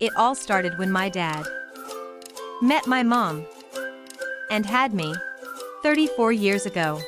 It all started when my dad met my mom and had me 34 years ago.